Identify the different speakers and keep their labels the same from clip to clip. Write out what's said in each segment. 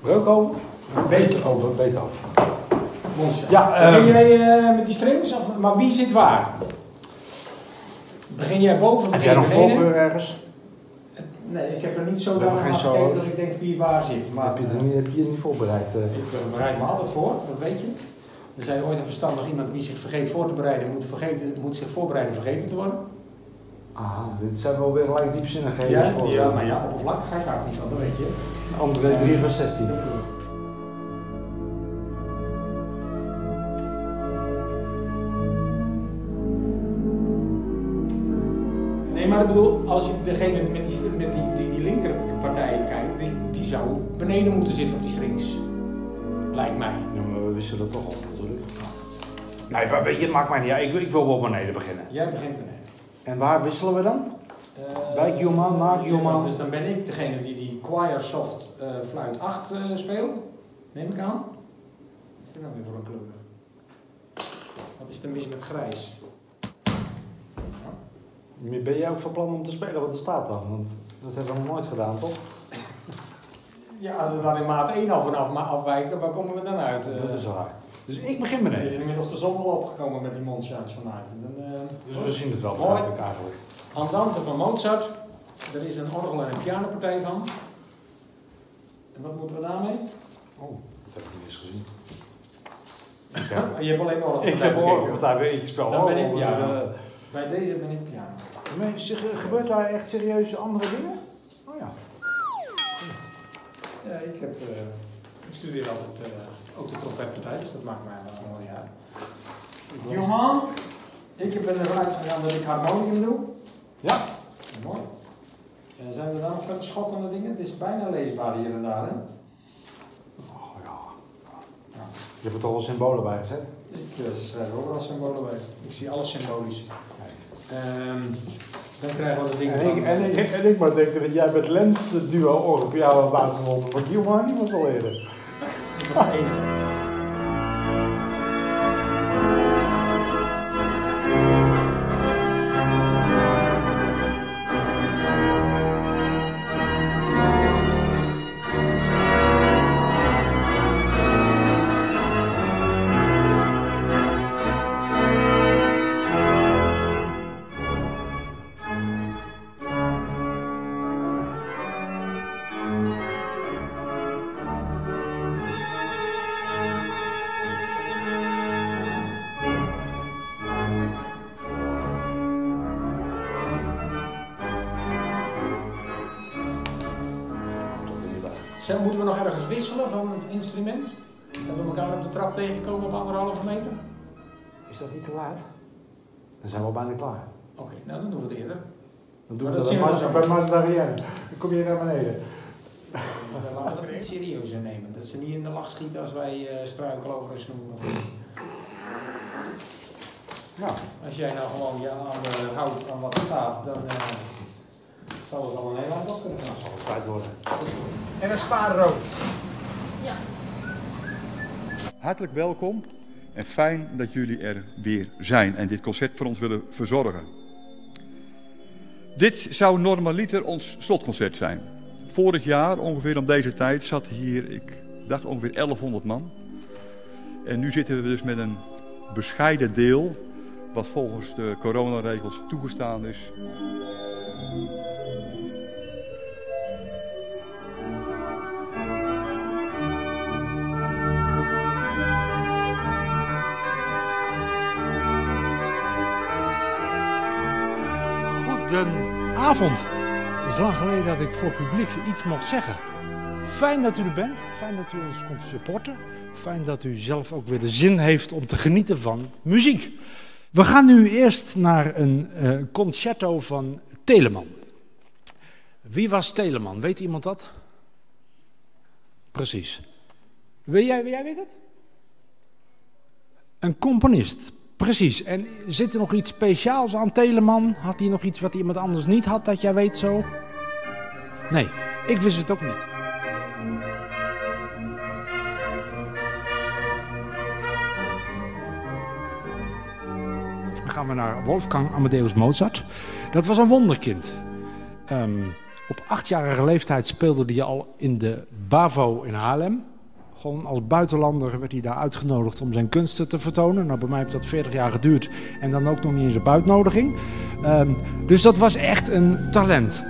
Speaker 1: Breukhoven?
Speaker 2: Beethoven.
Speaker 1: Beethoven.
Speaker 2: Monsja.
Speaker 1: Ja,
Speaker 2: Begin
Speaker 1: eh,
Speaker 2: jij eh, met die strings? Of, maar wie zit waar? Begin jij boven of
Speaker 1: Heb jij nog voorkeur ergens?
Speaker 2: Nee, ik heb er niet zo naar gekeken dat ik denk wie waar zit. Maar
Speaker 1: heb, je er niet, heb je je niet voorbereid? eh?
Speaker 2: ik eh, bereid me altijd voor, dat weet je. Er zei ooit een verstandig iemand wie zich vergeet voor te bereiden, moet, vergeten, moet zich voorbereiden vergeten te worden.
Speaker 1: Ah, dit zijn wel weer gelijk diepzinnigheden
Speaker 2: Ja,
Speaker 1: voor
Speaker 2: ja,
Speaker 1: eh,
Speaker 2: maar ja, oppervlakkigheid hou ik niet van, dat weet je.
Speaker 1: André 3 vers 16.
Speaker 2: Nee, maar ik bedoel, als je degene met die, met die, die, die linkerpartij kijkt, die, die zou beneden moeten zitten op die strings. Lijkt mij.
Speaker 1: Ja, maar we wisselen toch al natuurlijk. Nee, maar weet je, het maakt mij niet uit. Ik, ik wil wel beneden beginnen.
Speaker 2: Jij begint beneden.
Speaker 1: En waar wisselen we dan?
Speaker 2: Eh,
Speaker 1: Bij na Guillaume.
Speaker 2: Dus dan ben ik degene die die choir soft eh, fluit 8 eh, speelt, neem ik aan. Wat is dit nou weer voor een kleur? Wat is er mis met grijs?
Speaker 1: Ben jij ook van plan om te spelen wat er staat dan? Want dat hebben we nog nooit gedaan, toch?
Speaker 2: Ja, als we daar in maat 1 al vanaf afwijken, waar komen we dan uit? eh?
Speaker 1: Dat is waar. Dus ik begin
Speaker 2: Er is
Speaker 1: beneden.
Speaker 2: inmiddels de zon al opgekomen met die Mondschaats vanuit. Eh,
Speaker 1: Dus we zien het wel,
Speaker 2: Mooi.
Speaker 1: begrijp ik eigenlijk.
Speaker 2: Andante van Mozart. Er is een orgel en een pianopartij van. En wat moeten we daarmee?
Speaker 1: Oh, dat heb ik niet eens gezien.
Speaker 2: Je hebt alleen orgel.
Speaker 1: Ik heb gehoord, want daar ben ik spel
Speaker 2: Dan ben ik
Speaker 1: oh,
Speaker 2: piano.
Speaker 1: eh,
Speaker 2: Bij deze ben ik piano.
Speaker 1: maar zeg, Gebeurt daar echt serieus andere dingen? Oh ja.
Speaker 2: Ja, ik, heb, eh, ik studeer altijd eh, ook de trompetpartij, dus dat maakt mij wel mooi uit. Johan, ik ben ervan uitgegaan dat ik harmonium doe.
Speaker 1: Ja.
Speaker 2: Mooi. En zijn er dan nog verder schottende dingen? Het is bijna leesbaar hier en daar, hè?
Speaker 1: Oh ja.
Speaker 2: Ja.
Speaker 1: Je hebt er toch wel symbolen bij gezet?
Speaker 2: Ik uh, schrijf overal symbolen bij. Ik zie alles symbolisch. Ehm, dan krijgen we de dingen
Speaker 1: En ik, en, ik, en ik maar denken dat jij met Lens het duo orgel piano hebt uitgevonden. Maar Guillaume die was al eerder.
Speaker 2: Ik was de enige. Zo, moeten we nog ergens wisselen van een instrument? Dat we elkaar op de trap tegenkomen op anderhalve meter?
Speaker 1: Is dat niet te laat? Dan zijn we al bijna klaar.
Speaker 2: Oké, nou dan doen we het eerder.
Speaker 1: Dan doen
Speaker 2: Maar
Speaker 1: we
Speaker 2: dat
Speaker 1: dat bij bij Masdarien. Dan kom je naar beneden.
Speaker 2: Dan laten we dat niet serieus nemen. Dat ze niet in de lach schieten als wij eh, struikelen over een snoer.
Speaker 1: Ja.
Speaker 2: Als jij nou gewoon je aan houdt aan wat er staat, dan eh, zal het heel eind op kunnen gaan.
Speaker 1: Zal het tijd worden.
Speaker 2: En een spaarrood.
Speaker 3: Hartelijk welkom en fijn dat jullie er weer zijn en dit concert voor ons willen verzorgen. Dit zou normaliter ons slotconcert zijn. Vorig jaar, ongeveer om deze tijd, zat hier, ik dacht ongeveer 1100 man. En nu zitten we dus met een bescheiden deel, wat volgens de coronaregels toegestaan is.
Speaker 4: Goedenavond. Het is lang geleden dat ik voor publiek iets mocht zeggen. Fijn dat u er bent. Fijn dat u ons komt supporten. Fijn dat u zelf ook weer de zin heeft om te genieten van muziek. We gaan nu eerst naar een eh, concerto van Telemann. Wie was Telemann? Weet iemand dat? Precies. Weet jij, jij weet het? Een componist, precies. En zit er nog iets speciaals aan Telemann? Had hij nog iets wat iemand anders niet had, dat jij weet zo? Nee, ik wist het ook niet. Dan gaan we
Speaker 2: we naar Wolfgang Amadeus Mozart. Dat was een wonderkind. Ehm, op achtjarige leeftijd speelde hij al in de BAVO in Haarlem. Gewoon als buitenlander werd hij daar uitgenodigd om zijn kunsten te vertonen. Nou, bij mij heeft dat 40 jaar geduurd en dan ook nog niet eens op uitnodiging. Ehm, dus dat was echt een talent.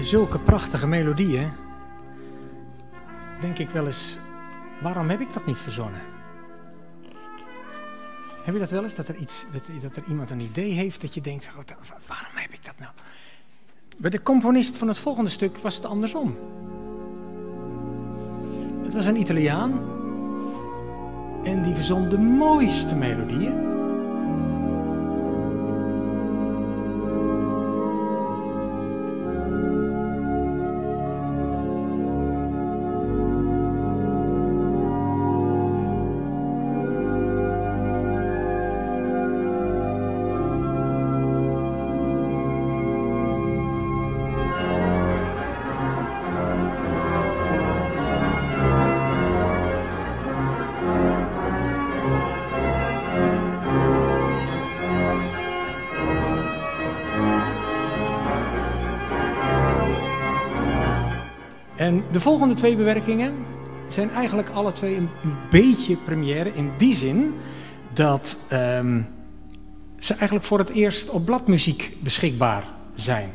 Speaker 2: Zulke prachtige melodieën denk ik wel eens, waarom heb ik dat niet verzonnen? Heb je dat wel eens, dat er, iets, dat, dat er iemand een idee heeft dat je denkt, oh, waarom heb ik dat nou? Bij de componist van het volgende stuk was het andersom. Het was een Italiaan en die verzon de mooiste melodieën. En de volgende twee bewerkingen zijn eigenlijk alle twee een beetje première in die zin dat um, ze eigenlijk voor het eerst op bladmuziek beschikbaar zijn.